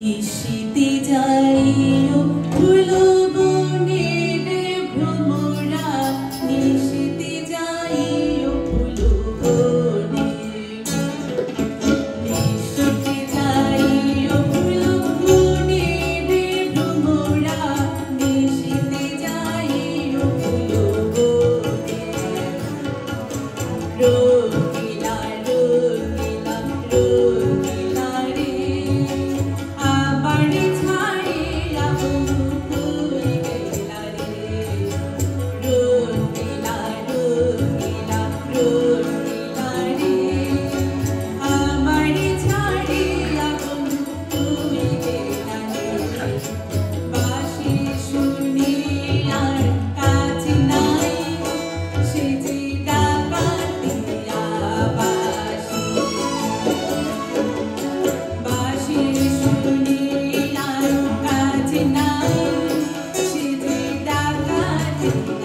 一起。Thank you.